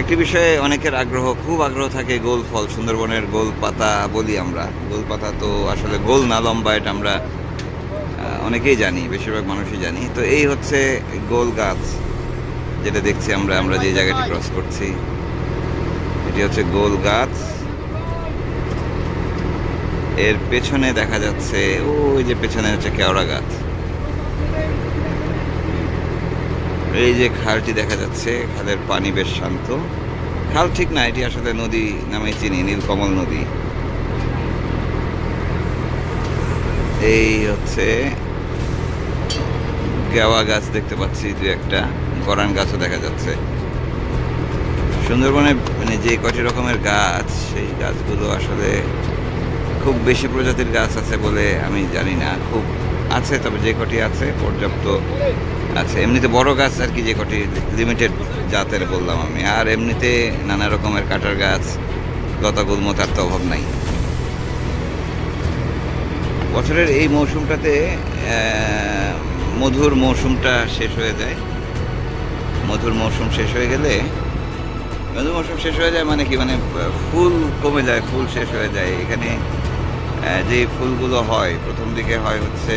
একটি বিষয়ে অনেকের আগ্রহ, খুব আগ্রহ থাকে গোল ফল, সুন্দরবনের গোল পাতা বলি আমরা। গোল পাতা তো আসলে গোল না, লম্বা, এটা আমরা অনেকেই জানি, বেশিরভাগ মানুষই জানি। তো এই হচ্ছে গোল গাছ। যেটা দেখছি আমরা আমরা যে জায়গাটি ক্রস করছি, এটি হচ্ছে গোল গাছ। এর পেছনে দেখা যাচ্ছে, ওই যে পেছনে হচ্ছে কেওড়া গাছ। এই যে খালটি দেখা যাচ্ছে, খালের পানি বেশ শান্ত। খাল ঠিক না, এটি আসলে নদী নামে চিনি, নীলকমল নদী। এই হচ্ছে গেওয়া গাছ দেখতে পাচ্ছি দু একটা। গরান গাছও দেখা যাচ্ছে। সুন্দরবনে মানে যে কটি রকমের গাছ, সেই গাছগুলো আসলে খুব বেশি প্রজাতির গাছ আছে বলে আমি জানি না। খুব আছে, তবে যে কটি আছে, পর্যাপ্ত আছে। এমনিতে বড় গাছ আর কি যে কটি লিমিটেড জাতের বললাম আমি। আর এমনিতে নানা রকমের কাটার গাছ লতা গুল্ম তার তো অভাব নাই। বছরের এই মৌসুমটাতে মধুর মৌসুমটা শেষ হয়ে যায়। মধুর মৌসুম শেষ হয়ে গেলে, মধুর মৌসুম শেষ হয়ে যায় মানে কি? মানে ফুল কমে যায়, ফুল শেষ হয়ে যায়। এখানে যে ফুলগুলো হয়, প্রথম দিকে হয় হচ্ছে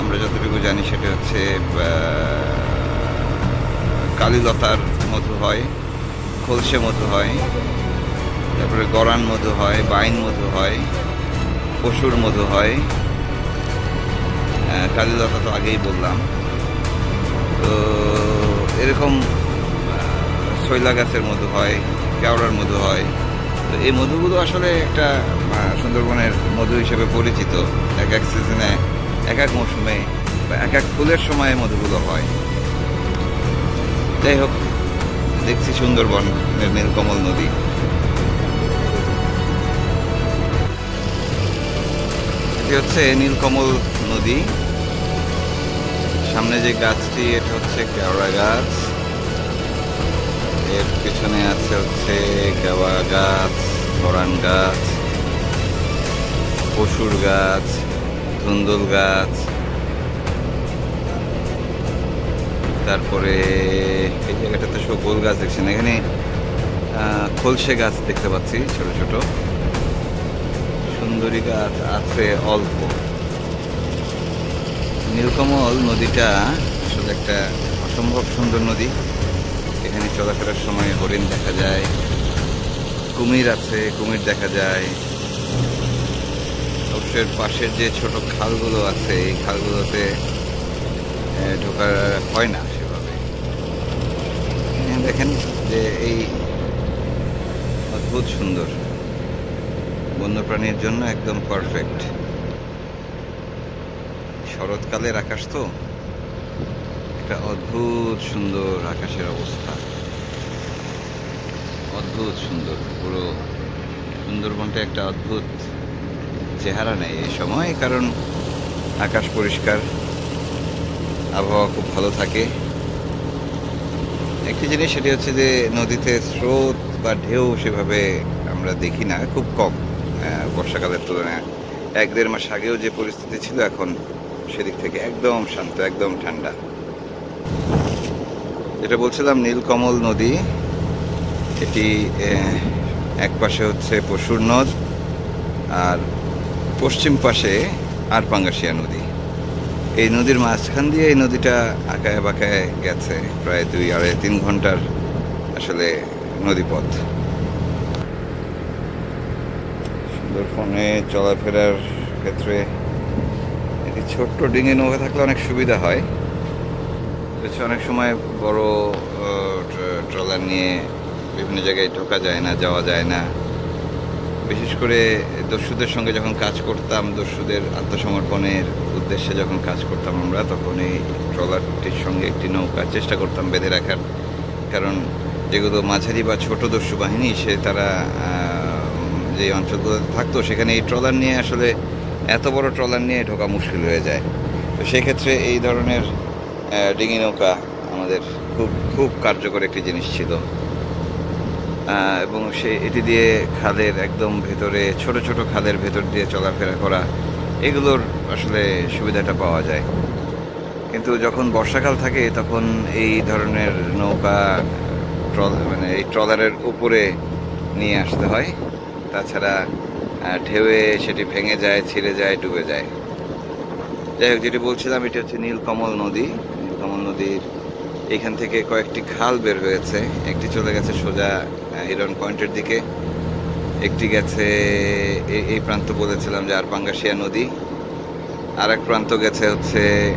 আমরা যতটুকু জানি সেটা হচ্ছে কালীলতার মধু হয়, খলসে মধু হয়, তারপরে গরান মধু হয়, বাইন মধু হয়, পশুর মধু হয়। কালীলতা তো আগেই বললাম। তো এরকম শৈলা গাছের মধু হয়, কেওড়ার মধু হয়। তো এই মধুগুলো আসলে একটা সুন্দরবনের মধু হিসেবে পরিচিত। এক এক সিজনে এক এক মৌসুমে বা এক এক ফুলের সময়ে মধুগুলো হয়। যাই হোক, দেখছি সুন্দরবন নীলকমল নদী। এটি হচ্ছে নীলকমল নদী। সামনে যে গাছটি, এটা হচ্ছে কেওড়া গাছ। এর পিছনে আছে হচ্ছে কেওয়া গাছ গরান গাছ, পশুর গাছ, ধুন্দুল গাছ। তারপরে এই জায়গাটাতে সব গোল গাছ দেখছেন এখানে খলসে গাছ দেখতে পাচ্ছি, ছোট ছোট। সুন্দরী গাছ আছে অল্প। নীলকমল নদীটা আসলে একটা অসম্ভব সুন্দর নদী। এখানে চলাফেরার সময় হরিণ দেখা যায় কুমির আছে কুমির দেখা যায়। অবশ্যই পাশের যে ছোট খালগুলো আছে এই খালগুলোতে আহ, ঢোকা হয় না সেভাবে। দেখেন যে এই অদ্ভুত সুন্দর। বন্যপ্রাণীর জন্য একদম পারফেক্ট শরৎকালের আকাশ তো? একটা অদ্ভুত সুন্দর আকাশের অবস্থা। অদ্ভুত সুন্দর, পুরো সুন্দরবনটা একটা অদ্ভুত চেহারা নেয় এই সময়, কারণ আকাশ পরিষ্কার, আবহাওয়া খুব ভালো থাকে। একটি জিনিস সেটি হচ্ছে যে নদীতে স্রোত বা ঢেউ সেভাবে আমরা দেখি না, খুব কম। বর্ষাকালের তুলনায় এক দেড় মাস আগেও যে পরিস্থিতি ছিল, এখন সেদিক থেকে একদম শান্ত, একদম ঠান্ডা। যেটা বলছিলাম, নীলকমল নদী, এটি এক পাশে হচ্ছে পশুর নদ, আর পশ্চিম পাশে আরপাঙ্গাসিয়া নদী। এই নদীর মাঝখান দিয়ে এই নদীটা আঁকায় বাঁকায় গেছে প্রায় দুই আড়াই তিন ঘণ্টার আসলে নদীপথ। সুন্দরবনে চলাফেরার ক্ষেত্রে একটি ছোট্ট ডিঙি নৌকা থাকলে অনেক সুবিধা হয়। অনেক সময় বড় ট্রলার নিয়ে বিভিন্ন জায়গায় ঢোকা যায় না, যাওয়া যায় না। বিশেষ করে দস্যুদের সঙ্গে যখন কাজ করতাম, দস্যুদের আত্মসমর্পণের উদ্দেশ্যে যখন কাজ করতাম আমরা, তখন এই ট্রলারটির সঙ্গে একটি নৌকা চেষ্টা করতাম বেঁধে রাখার। কারণ যেগুলো মাঝারি বা ছোট দস্যু বাহিনী, সে তারা যে অঞ্চলগুলোতে থাকতো, সেখানে এই ট্রলার নিয়ে আসলে এত বড় ট্রলার নিয়ে ঢোকা মুশকিল হয়ে যায়। তো সেক্ষেত্রে এই ধরনের ডিঙি নৌকা আমাদের খুব খুব কার্যকর একটি জিনিস ছিল। এবং সে, এটি দিয়ে খালের একদম ভেতরে, ছোট ছোট খালের ভেতর দিয়ে চলাফেরা করা, এগুলোর আসলে সুবিধাটা পাওয়া যায়। কিন্তু যখন বর্ষাকাল থাকে, তখন এই ধরনের নৌকা, ট্রল মানে এই ট্রলারের উপরে নিয়ে আসতে হয়। তাছাড়া ঢেউয়ে সেটি ভেঙে যায়, ছিঁড়ে যায়, ডুবে যায়। যাই হোক, যেটি বলছিলাম, এটি হচ্ছে নীলকমল নদী। নীলকমল নদীর এখান থেকে কয়েকটি খাল বের হয়েছে। একটি চলে গেছে সোজা হিরন পয়েন্টের দিকে। একটি গেছে এই- প্রান্ত বলেছিলাম যে আরপাঙ্গাশিয়া নদী। আর এক প্রান্ত গেছে হচ্ছে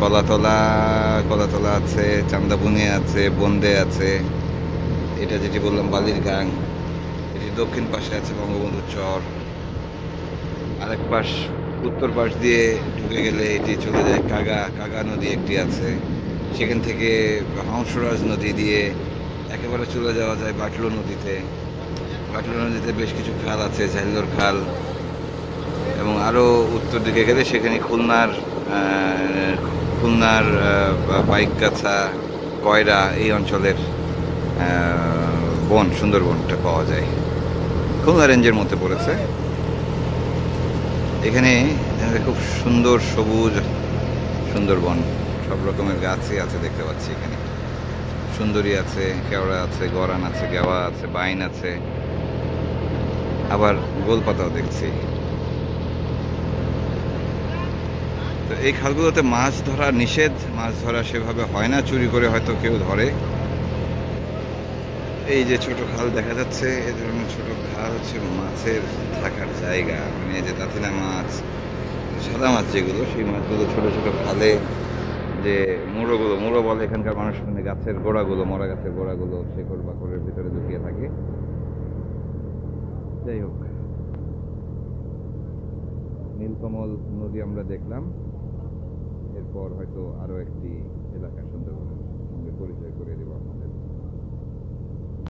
কলাতলা। কলাতলা আছে, চান্দাবুনি আছে, বন্দে আছে। এটা যেটি বললাম, বালির গাং। দক্ষিণ পাশে আছে বঙ্গবন্ধু চর। আরেক পাশ, উত্তর পাশ দিয়ে ঢুকে গেলে এটি চলে যায় কাগা কাগা নদী একটি আছে। সেখান থেকে হংসরাজ নদী দিয়ে একেবারে চলে যাওয়া যায় বাটলো নদীতে। বাটলো নদীতে বেশ কিছু খাল আছে ঝাইলোর খাল, এবং আরও উত্তর দিকে গেলে সেখানে খুলনার খুলনার বাইকগাছা কয়রা এই অঞ্চলের বন, সুন্দরবনটা পাওয়া যায়। খুলনা রেঞ্জের মধ্যে পড়েছে। এখানে খুব সুন্দর সবুজ সুন্দরবন, সব রকমের গাছই আছে দেখতে পাচ্ছি এখানে। সুন্দরী আছে, কেওড়া আছে, গরান আছে, গেওয়া আছে, বাইন আছে। আবার গোলপাতাও দেখছি। তো এই খালগুলোতে মাছ ধরা নিষেধ, মাছ ধরা সেভাবে হয় না, চুরি করে হয়তো কেউ ধরে। এই যে ছোট খাল দেখা যাচ্ছে, এ ধরনের ছোট খাল হচ্ছে মাছের থাকার জায়গা। মানে যে তাতিনা মাছ, সাদা মাছ যেগুলো, সেই মাছগুলো ছোট ছোট খালে যে মুড়োগুলো মুড়ো বলে এখানকার মানুষ মানে গাছের গোড়াগুলো, মরা গাছের গোড়াগুলো শেকড় বাকড়ের ভিতরে লুকিয়ে থাকে। যাই হোক। নীলকমল নদী আমরা দেখলাম। এরপর হয়তো আরও একটি